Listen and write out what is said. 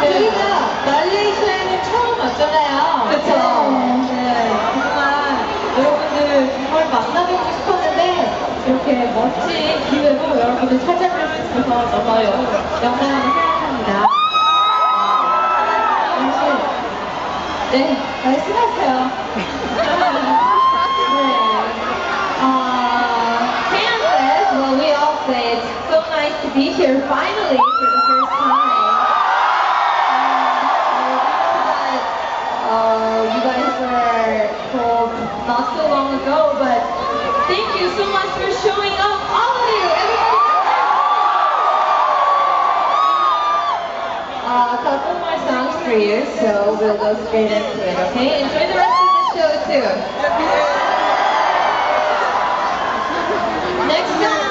네. 저희가 말레이시아에는 처음 왔잖아요. 그쵸? 네. 정말 여러분들 정말 만나뵙고 싶었는데 이렇게 멋진 기회로 여러분들 찾아주셔서 너무 영광하게 생각합니다. 사실 네, 말씀하세요. 네. Uh, Kansas, well, we all say it's so nice to be here finally. so much for showing up, all of you. Uh, a couple more songs for you, so we'll go straight into it, okay? Enjoy the rest of the show, too. Next song.